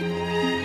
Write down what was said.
Música